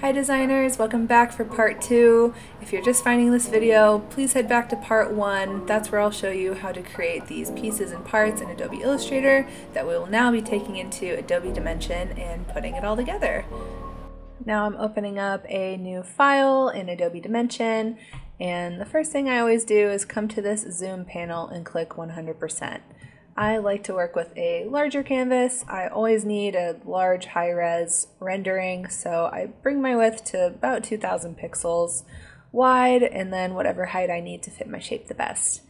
Hi designers, welcome back for part two. If you're just finding this video, please head back to part one. That's where I'll show you how to create these pieces and parts in Adobe Illustrator that we will now be taking into Adobe Dimension and putting it all together. Now I'm opening up a new file in Adobe Dimension and the first thing I always do is come to this zoom panel and click 100%. I like to work with a larger canvas. I always need a large high-res rendering, so I bring my width to about 2000 pixels wide and then whatever height I need to fit my shape the best.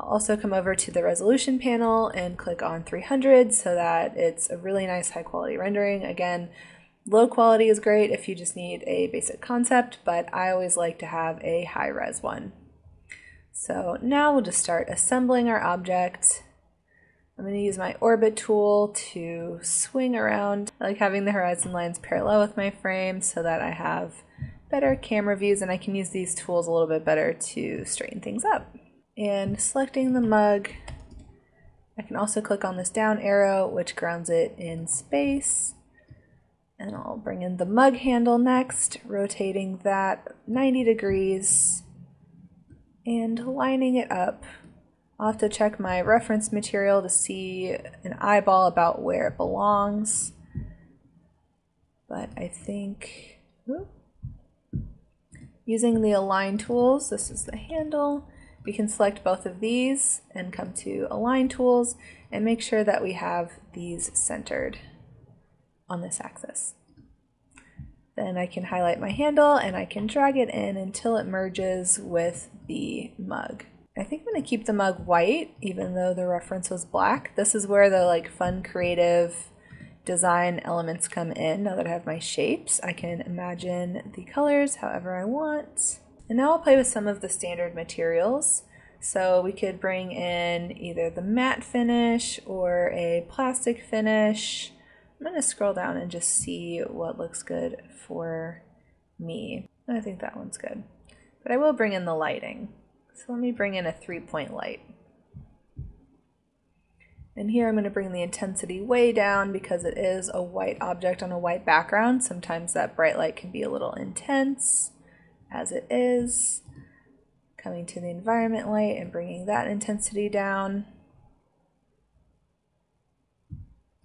I'll also come over to the resolution panel and click on 300 so that it's a really nice high quality rendering. Again, low quality is great if you just need a basic concept, but I always like to have a high res one. So now we'll just start assembling our object I'm going to use my orbit tool to swing around. I like having the horizon lines parallel with my frame so that I have better camera views and I can use these tools a little bit better to straighten things up. And selecting the mug, I can also click on this down arrow which grounds it in space. And I'll bring in the mug handle next, rotating that 90 degrees and lining it up I'll have to check my reference material to see an eyeball about where it belongs. But I think using the align tools, this is the handle, we can select both of these and come to align tools and make sure that we have these centered on this axis. Then I can highlight my handle and I can drag it in until it merges with the mug. I think I'm going to keep the mug white, even though the reference was black. This is where the like fun, creative design elements come in. Now that I have my shapes, I can imagine the colors however I want. And now I'll play with some of the standard materials. So we could bring in either the matte finish or a plastic finish. I'm going to scroll down and just see what looks good for me. I think that one's good. But I will bring in the lighting. So let me bring in a three point light. And here I'm going to bring the intensity way down because it is a white object on a white background. Sometimes that bright light can be a little intense as it is. Coming to the environment light and bringing that intensity down.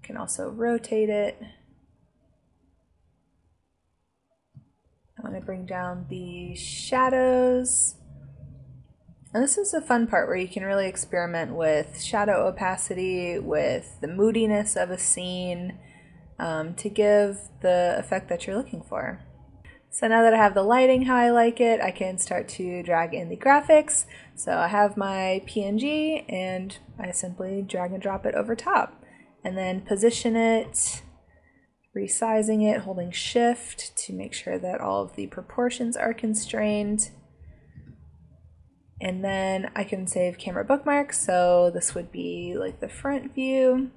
can also rotate it. I want to bring down the shadows and this is a fun part where you can really experiment with shadow opacity, with the moodiness of a scene um, to give the effect that you're looking for. So now that I have the lighting how I like it, I can start to drag in the graphics. So I have my PNG and I simply drag and drop it over top and then position it, resizing it, holding shift to make sure that all of the proportions are constrained. And then I can save camera bookmarks. So this would be like the front view.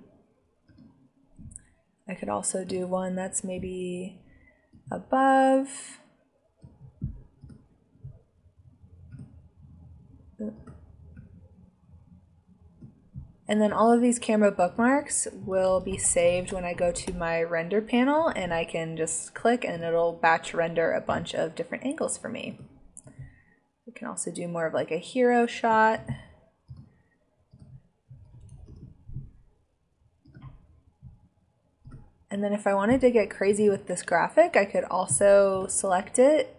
I could also do one that's maybe above. And then all of these camera bookmarks will be saved when I go to my render panel and I can just click and it'll batch render a bunch of different angles for me. We can also do more of like a hero shot. And then if I wanted to get crazy with this graphic, I could also select it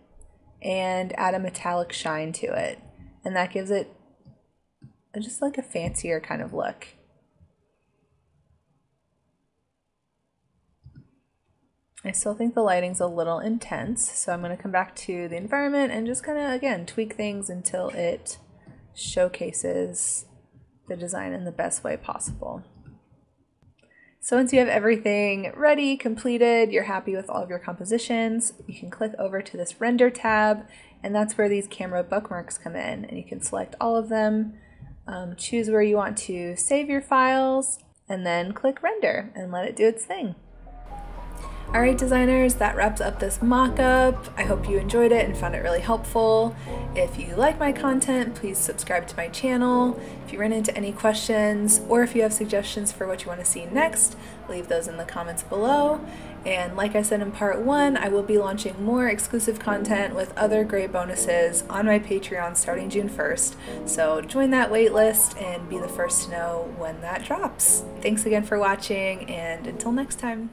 and add a metallic shine to it. And that gives it just like a fancier kind of look. I still think the lighting's a little intense, so I'm going to come back to the environment and just kind of, again, tweak things until it showcases the design in the best way possible. So once you have everything ready, completed, you're happy with all of your compositions, you can click over to this render tab, and that's where these camera bookmarks come in. And you can select all of them, um, choose where you want to save your files, and then click render and let it do its thing. Alright designers, that wraps up this mock-up. I hope you enjoyed it and found it really helpful. If you like my content, please subscribe to my channel. If you run into any questions or if you have suggestions for what you want to see next, leave those in the comments below. And like I said in part one, I will be launching more exclusive content with other great bonuses on my Patreon starting June 1st. So join that waitlist and be the first to know when that drops. Thanks again for watching, and until next time.